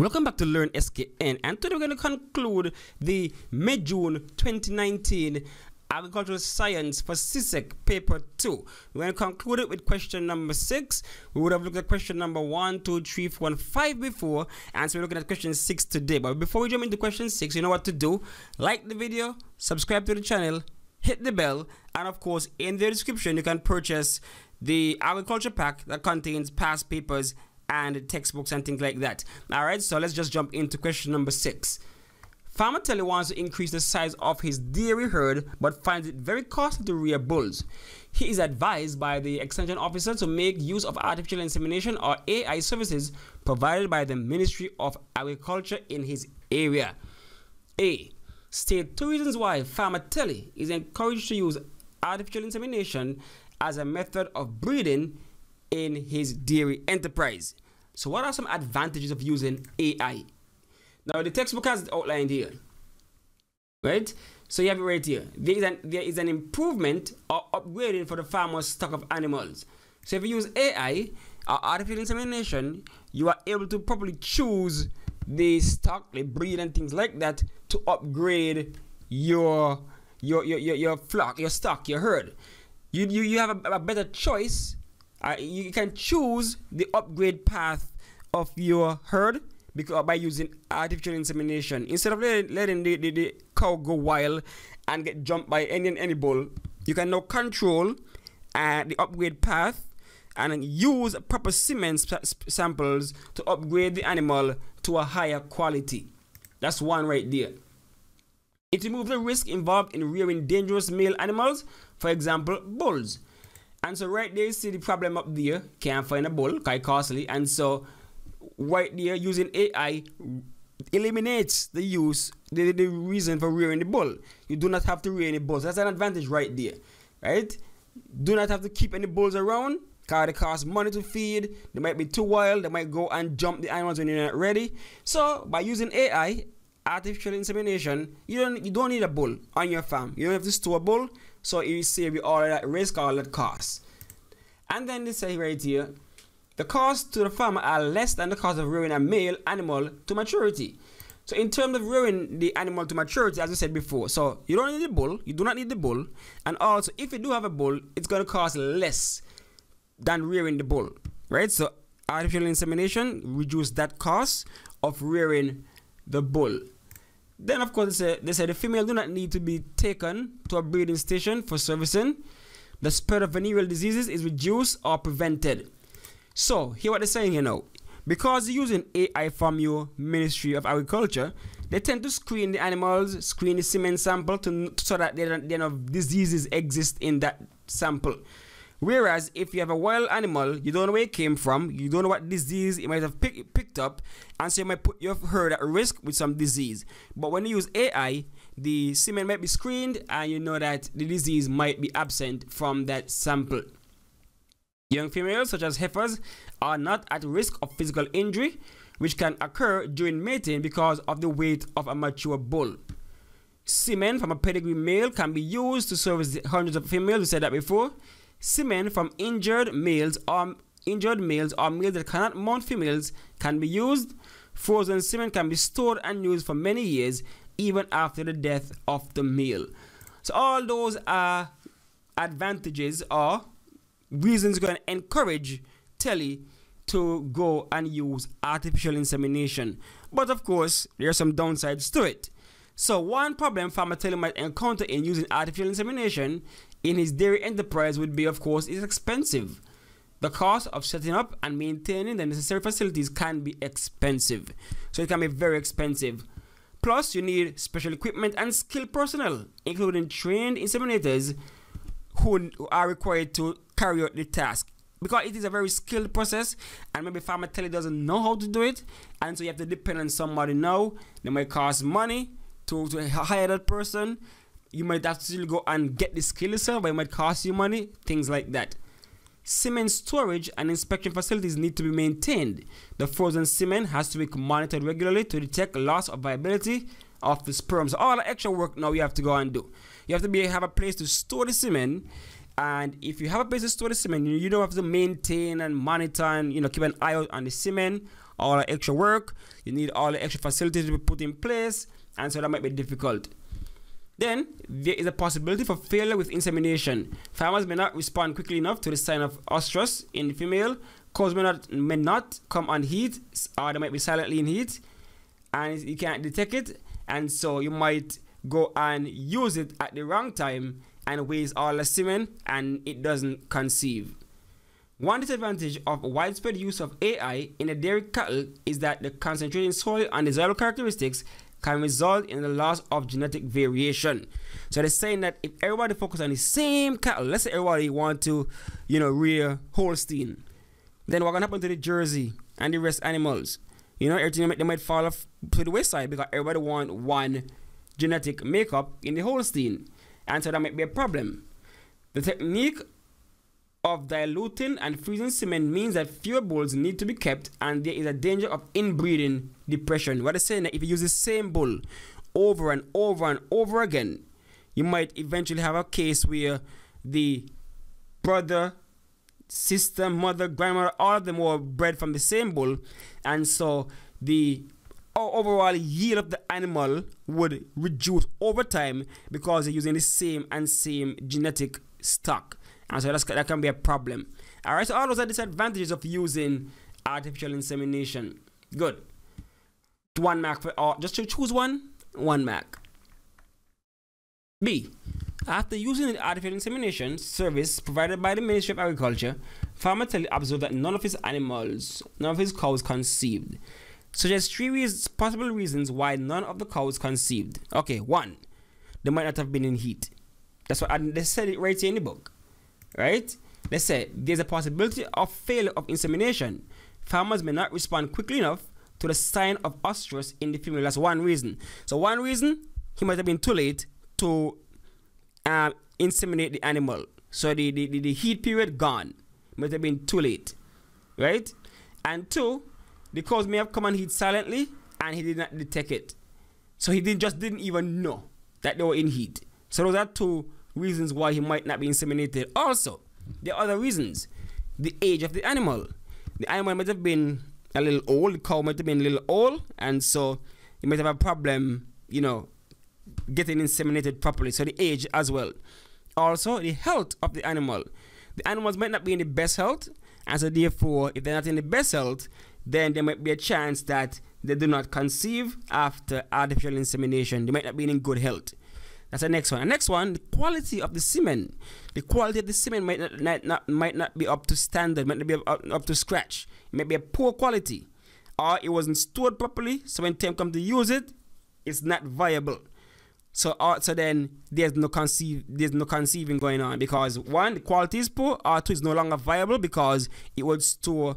Welcome back to Learn SKN and today we're going to conclude the May-June 2019 Agricultural Science for CSEC paper 2. We're going to conclude it with question number 6. We would have looked at question number 1, 2, 3, 4, and 5 before and so we're looking at question 6 today. But before we jump into question 6, you know what to do. Like the video, subscribe to the channel, hit the bell and of course in the description you can purchase the agriculture pack that contains past papers and textbooks and things like that. All right, so let's just jump into question number six. Farmer Telly wants to increase the size of his dairy herd but finds it very costly to rear bulls. He is advised by the extension officer to make use of artificial insemination or AI services provided by the Ministry of Agriculture in his area. A. State two reasons why Farmer Telly is encouraged to use artificial insemination as a method of breeding in his dairy enterprise. So what are some advantages of using AI? Now the textbook has outlined here, right? So you have it right here. There is an, there is an improvement or upgrading for the farmer's stock of animals. So if you use AI or artificial insemination, you are able to properly choose the stock, the breed and things like that to upgrade your your your your, your flock, your stock, your herd. You you, you have a, a better choice uh, you can choose the upgrade path of your herd because by using artificial insemination instead of letting, letting the, the, the, cow go wild and get jumped by any any bull you can now control uh, the upgrade path and use proper semen samples to upgrade the animal to a higher quality that's one right there it removes the risk involved in rearing dangerous male animals for example bulls and so right there, you see the problem up there. Can't find a bull, quite costly. And so right there, using AI eliminates the use, the, the reason for rearing the bull. You do not have to rear any bulls. That's an advantage right there, right? Do not have to keep any bulls around because they cost money to feed. They might be too wild. They might go and jump the animals when you're not ready. So by using AI, artificial insemination, you don't you don't need a bull on your farm. You don't have to store a bull. So it will save you all that risk, all that cost. And then they say right here, the cost to the farmer are less than the cost of rearing a male animal to maturity. So in terms of rearing the animal to maturity, as I said before, so you don't need the bull, you do not need the bull, and also if you do have a bull, it's going to cost less than rearing the bull, right? So artificial insemination reduce that cost of rearing the bull. Then, of course, they say, they say the female do not need to be taken to a breeding station for servicing. The spread of venereal diseases is reduced or prevented. So, here what they're saying you know. Because using AI from your Ministry of Agriculture, they tend to screen the animals, screen the semen sample to, so that they don't, they know diseases exist in that sample. Whereas if you have a wild animal, you don't know where it came from, you don't know what disease it might have pick, picked up, and so you might put your herd at risk with some disease. But when you use AI, the semen might be screened and you know that the disease might be absent from that sample. Young females, such as heifers, are not at risk of physical injury, which can occur during mating because of the weight of a mature bull. Semen from a pedigree male can be used to service hundreds of females, we said that before. Semen from injured males or injured males or males that cannot mount females can be used. Frozen semen can be stored and used for many years, even after the death of the male. So all those are advantages or reasons going to encourage Telly to go and use artificial insemination. But of course, there are some downsides to it. So one problem Farmer Telly might encounter in using artificial insemination in his dairy enterprise would be, of course, is expensive. The cost of setting up and maintaining the necessary facilities can be expensive. So it can be very expensive. Plus, you need special equipment and skilled personnel, including trained inseminators who are required to carry out the task. Because it is a very skilled process, and maybe farmer Telly doesn't know how to do it, and so you have to depend on somebody now. They might cost money to, to hire that person, you might have to go and get the skill yourself, but it might cost you money, things like that. semen storage and inspection facilities need to be maintained. The frozen semen has to be monitored regularly to detect loss of viability of the sperms. All the extra work now you have to go and do. You have to be have a place to store the semen, and if you have a place to the semen, you, don't have to maintain and monitor and you know keep an eye out on the semen all the extra work, you need all the extra facilities to be put in place, and so that might be difficult. Then there is a possibility for failure with insemination. Farmers may not respond quickly enough to the sign of oestrus in the female. Cows may not may not come on heat, or they might be silently in heat, and you can't detect it, and so you might go and use it at the wrong time and waste all the semen, and it doesn't conceive. One disadvantage of widespread use of AI in the dairy cattle is that the concentrating soil and desirable characteristics can result in the loss of genetic variation. So they're saying that if everybody focus on the same cattle, let's say everybody want to, you know, rear Holstein, then what gonna happen to the Jersey and the rest animals? You know, everything they might fall off to the wayside because everybody want one genetic makeup in the Holstein, and so that might be a problem. The technique of diluting and freezing semen means that fewer bulls need to be kept and there is a danger of inbreeding depression. What they're saying that if you use the same bull over and over and over again, you might eventually have a case where the brother, sister, mother, grandmother, all of them were bred from the same bull, and so the overall yield of the animal would reduce over time because they're using the same and same genetic stock. And so that can be a problem. All right, so all those are disadvantages of using artificial insemination. Good. One mark for all. Just to choose one, one mark. B. After using the artificial insemination service provided by the Ministry of Agriculture, Farmer Telly observed that none of his animals, none of his cows conceived. Suggest three possible reasons why none of the cows conceived. Okay, one, they might not have been in heat. That's what I, they said it right here in the book right? They say there's a possibility of failure of insemination. Farmers may not respond quickly enough to the sign of oestrus in the female. That's one reason. So one reason he might have been too late to um, inseminate the animal. So the, the, the, the heat period gone. Might have been too late. Right? And two, the cows may have come and heat silently and he did not detect it. So he didn't just didn't even know that they were in heat. So those are two reasons why he might not be inseminated. Also, there are other reasons. The age of the animal. The animal might have been a little old, the cow might have been a little old, and so you might have a problem, you know, getting inseminated properly. So the age as well. Also, the health of the animal. The animals might not be in the best health, and so therefore, if they're not in the best health, then there might be a chance that they do not conceive after artificial insemination. They might not be in good health. That's the next one. The next one, the quality of the semen. The quality of the semen might not, not, not might not be up to standard, might not be up, up to scratch. It might be a poor quality. Or it wasn't stored properly, so when time comes to use it, it's not viable. So, uh, so then there's no conceive, there's no conceiving going on because one, the quality is poor, or two, is no longer viable because it was stored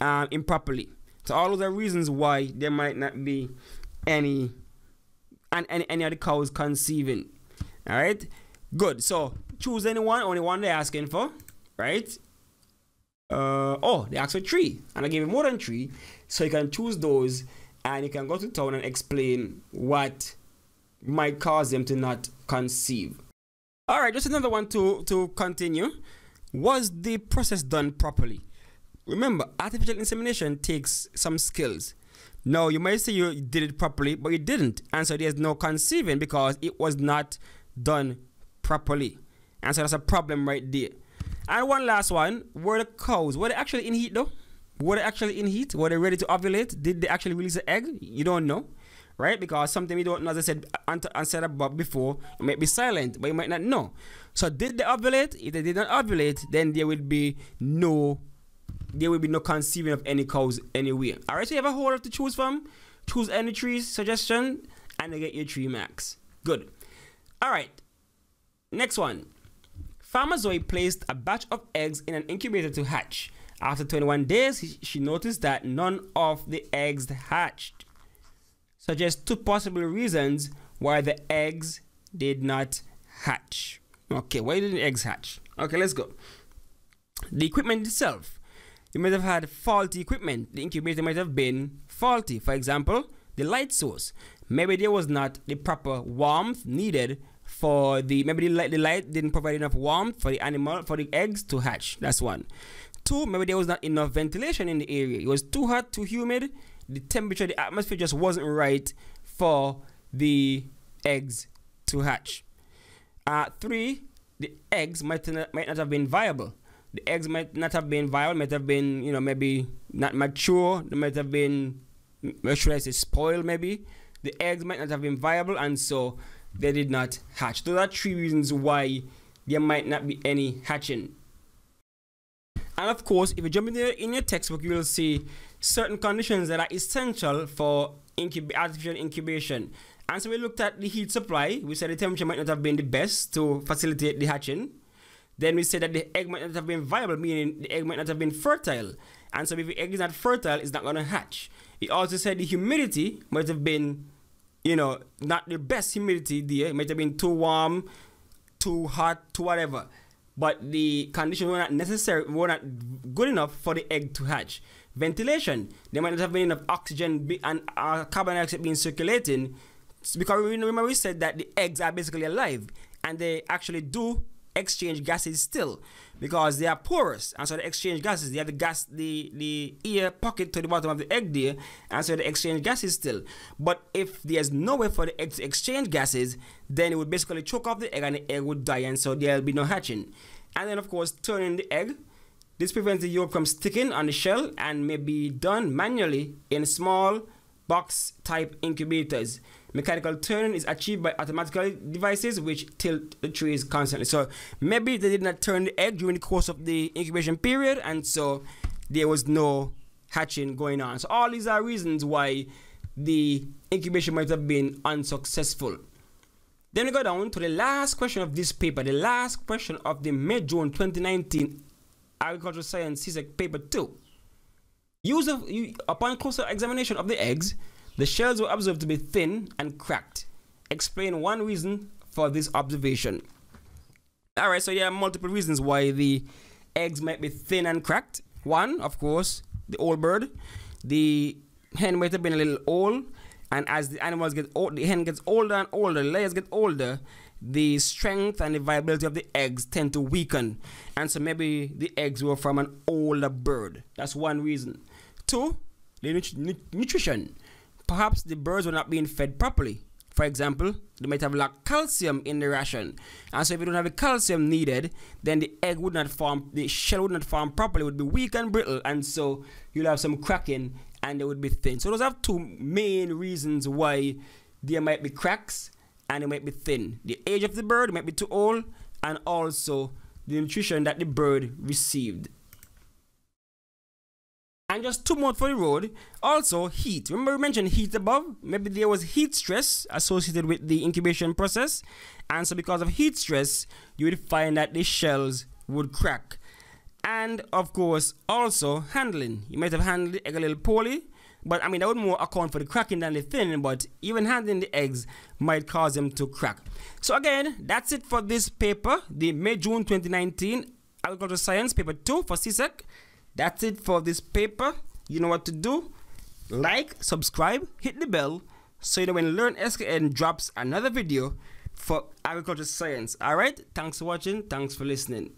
um, improperly. So all of the reasons why there might not be any and any, any of the cows conceiving. All right, good. So choose anyone, only one they're asking for, right? Uh, oh, they asked for three, and I gave you more than three, so you can choose those, and you can go to town and explain what might cause them to not conceive. All right, just another one to to continue. Was the process done properly? Remember, artificial insemination takes some skills. No, you might say you did it properly, but you didn't. And so there's no conceiving because it was not done properly. And so that's a problem right there. And one last one, were the cows, were they actually in heat though? Were they actually in heat? Were they ready to ovulate? Did they actually release an egg? You don't know, right? Because something you don't know, as I said, and said about before, it might be silent, but you might not know. So did they ovulate? If they did not ovulate, then there would be no there will be no conceiving of any cows anywhere. Alright, so you have a whole lot to choose from. Choose any tree suggestion and you get your tree max. Good. Alright. Next one. Farmer Zoe placed a batch of eggs in an incubator to hatch. After 21 days, she noticed that none of the eggs hatched. Suggest two possible reasons why the eggs did not hatch. Okay, why didn't eggs hatch? Okay, let's go. The equipment itself you might have had faulty equipment. The incubator might have been faulty. For example, the light source. Maybe there was not the proper warmth needed for the maybe the light, the light didn't provide enough warmth for the animal for the eggs to hatch. That's one. Two, maybe there was not enough ventilation in the area. It was too hot, too humid. The temperature, the atmosphere just wasn't right for the eggs to hatch. Uh, three, the eggs might not, might not have been viable. The eggs might not have been viable, might have been, you know, maybe not mature. They might have been, mm, should I say, spoiled maybe. The eggs might not have been viable, and so they did not hatch. Those are three reasons why there might not be any hatching. And of course, if you jump in there in your textbook, you will see certain conditions that are essential for incub artificial incubation. And so we looked at the heat supply. We said the temperature might not have been the best to facilitate the hatching. Then we said that the egg might not have been viable, meaning the egg might not have been fertile. And so if the egg is not fertile, it's not going to hatch. It also said the humidity might have been, you know, not the best humidity there. It might have been too warm, too hot, too whatever. But the conditions were not necessary, were not good enough for the egg to hatch. Ventilation, there might not have been enough oxygen and uh, carbon dioxide being circulating because remember we said that the eggs are basically alive and they actually do exchange gases still because they are porous. And so they exchange gases they have the gas the the ear pocket to the bottom of the egg there and so they exchange gases still. But if there's no way for the egg to exchange gases then it would basically choke off the egg and the egg would die and so there'll be no hatching. And then of course turning the egg this prevents the yolk from sticking on the shell and may be done manually in small box type incubators Mechanical turning is achieved by automatical devices which tilt the trays constantly. So maybe they did not turn the egg during the course of the incubation period, and so there was no hatching going on. So all these are reasons why the incubation might have been unsuccessful. Then we go down to the last question of this paper, the last question of the May-June 2019 Agricultural Science CSEC paper 2. Use of, upon closer examination of the eggs, the shells were observed to be thin and cracked. Explain one reason for this observation. Alright, so yeah, multiple reasons why the eggs might be thin and cracked. One, of course, the old bird. The hen might have been a little old, and as the animals get old, the hen gets older and older, the layers get older, the strength and the viability of the eggs tend to weaken. And so maybe the eggs were from an older bird. That's one reason. Two, the nutrition perhaps the birds were not being fed properly. For example, they might have lacked calcium in the ration. And so if you don't have the calcium needed, then the egg would not form, the shell would not form properly, would be weak and brittle, and so you'll have some cracking and they would be thin. So those are two main reasons why there might be cracks and it might be thin. The age of the bird might be too old, and also the nutrition that the bird received. And just two more for the road. Also, heat. Remember we mentioned heat above? Maybe there was heat stress associated with the incubation process. And so because of heat stress, you would find that the shells would crack. And of course, also handling. You might have handled egg a little poorly. But I mean, that would more account for the cracking than the thinning. But even handling the eggs might cause them to crack. So again, that's it for this paper, the May-June 2019 Agricultural Science Paper 2 for CSEC. That's it for this paper. You know what to do. Like, subscribe, hit the bell so you know when Learn SKN drops another video for agriculture science. Alright, thanks for watching, thanks for listening.